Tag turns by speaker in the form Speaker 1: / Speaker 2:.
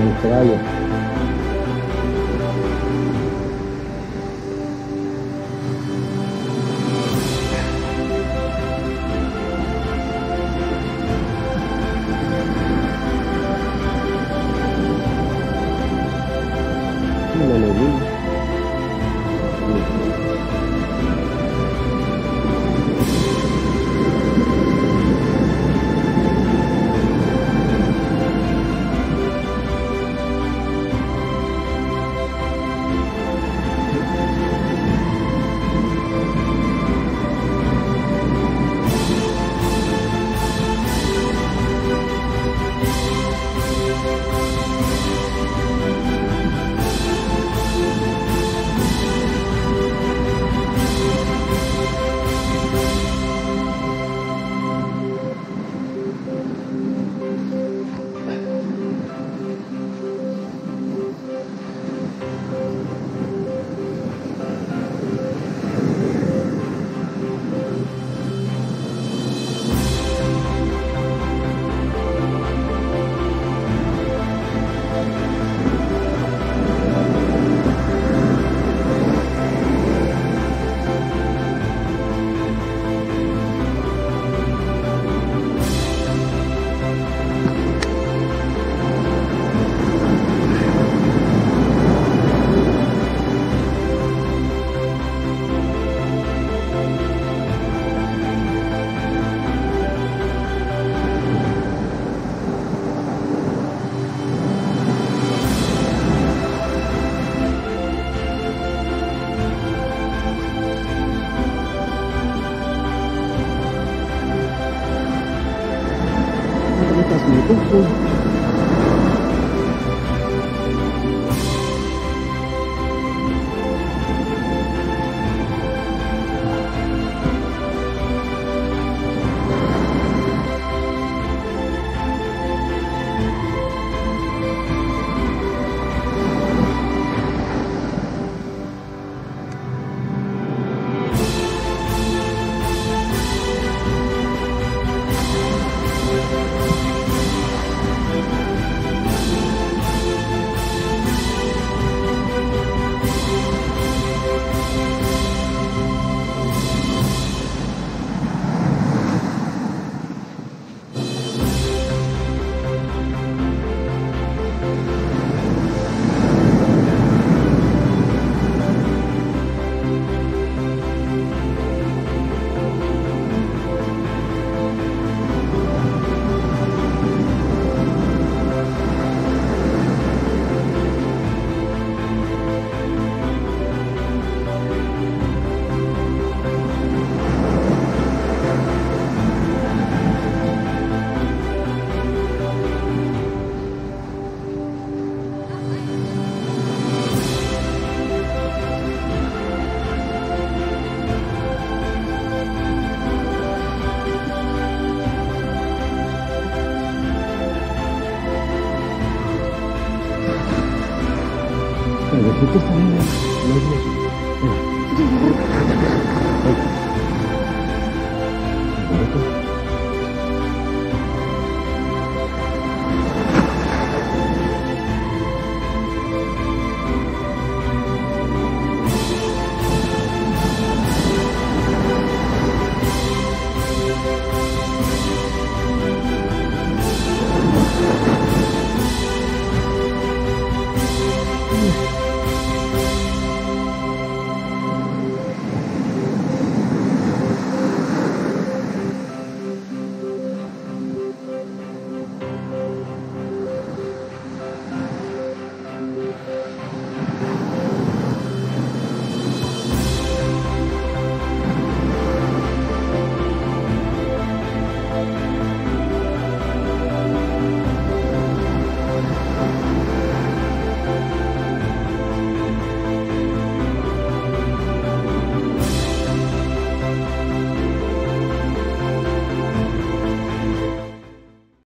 Speaker 1: na Ucrânia 但是你不哭。ずっと3年目、同じです。